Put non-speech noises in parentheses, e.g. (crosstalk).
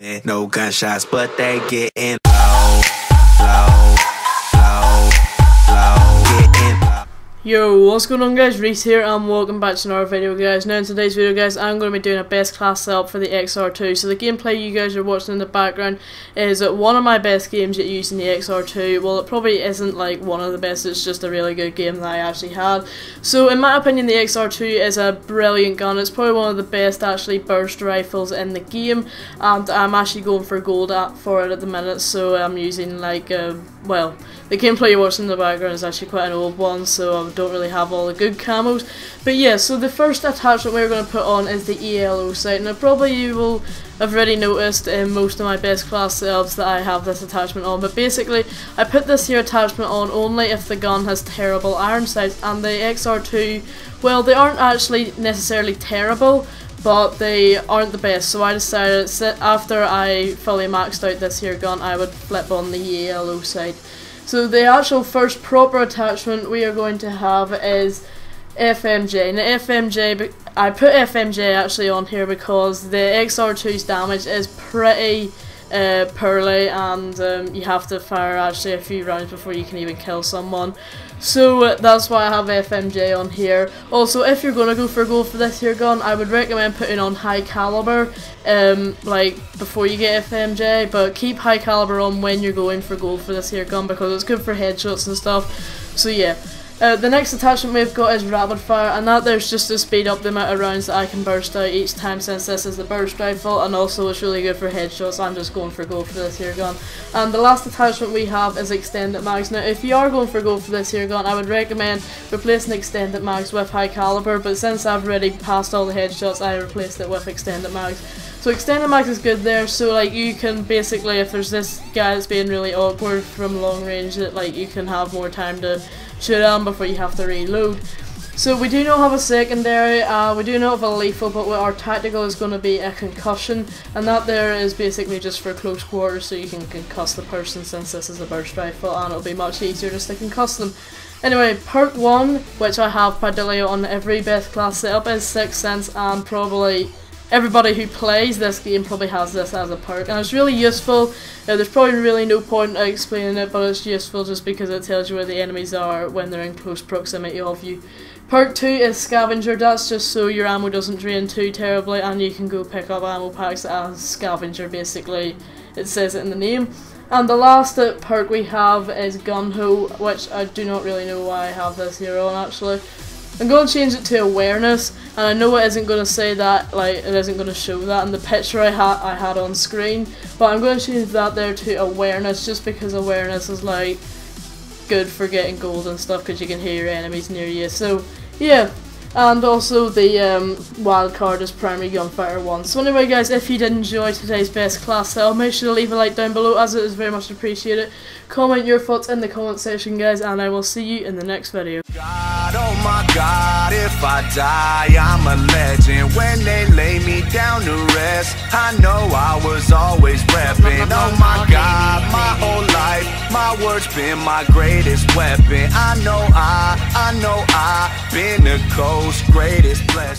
No gunshots, but they getting low, low, Yo, what's going on guys, Reese here and welcome back to another video guys. Now in today's video guys, I'm going to be doing a best class setup for the XR2. So the gameplay you guys are watching in the background is one of my best games yet using the XR2. Well, it probably isn't like one of the best, it's just a really good game that I actually had. So in my opinion, the XR2 is a brilliant gun. It's probably one of the best actually burst rifles in the game. And I'm actually going for gold at, for it at the minute, so I'm using like, uh, well, the gameplay you're watching in the background is actually quite an old one, so I don't really have all the good camos. But yeah, so the first attachment we're going to put on is the ELO sight. Now probably you will have already noticed in most of my best class setups that I have this attachment on, but basically I put this here attachment on only if the gun has terrible iron sights, and the XR2, well they aren't actually necessarily terrible, but they aren't the best. So I decided after I fully maxed out this here gun, I would flip on the ELO sight. So the actual first proper attachment we are going to have is FMJ. Now FMJ, I put FMJ actually on here because the XR2's damage is pretty uh, poorly and um, you have to fire actually a few rounds before you can even kill someone. So uh, that's why I have FMJ on here. Also, if you're going to go for gold for this here gun, I would recommend putting on high caliber, um, like before you get FMJ, but keep high caliber on when you're going for gold for this here gun because it's good for headshots and stuff. So yeah. Uh, the next attachment we've got is rapid fire and that there's just to speed up the amount of rounds that I can burst out each time since this is the burst rifle and also it's really good for headshots. I'm just going for gold for this here gun. And the last attachment we have is extended mags. Now if you are going for gold for this here gun I would recommend replacing extended mags with high caliber but since I've already passed all the headshots I replaced it with extended mags. So extended mags is good there, so like you can basically, if there's this guy that's being really awkward from long range, that like you can have more time to shoot him before you have to reload. So we do not have a secondary, uh, we do not have a lethal, but our tactical is going to be a concussion, and that there is basically just for close quarters so you can concuss the person since this is a burst rifle and it'll be much easier just to concuss them. Anyway, perk 1, which I have practically on every best class setup, is Sixth Sense and probably everybody who plays this game probably has this as a perk and it's really useful. Uh, there's probably really no point in explaining it but it's useful just because it tells you where the enemies are when they're in close proximity of you. Perk 2 is scavenger that's just so your ammo doesn't drain too terribly and you can go pick up ammo packs as scavenger basically it says it in the name. And the last uh, perk we have is gung-ho which I do not really know why I have this here on actually. I'm going to change it to awareness, and I know it isn't going to say that, like, it isn't going to show that in the picture I, had I had on screen, but I'm going to change that there to awareness, just because awareness is, like, good for getting gold and stuff, because you can hear your enemies near you, so, yeah. And also the um, wild card is primary gunfighter 1. So anyway guys, if you did enjoy today's best class set, make sure to leave a like down below as it is very much appreciated. Comment your thoughts in the comment section guys and I will see you in the next video. God, oh my God, if I die, I'm a legend. When they lay me down to rest, I know I was always repping. (laughs) Oh my God, my whole life, my words been my greatest weapon. I know I, I know I, been the coast's greatest blessing.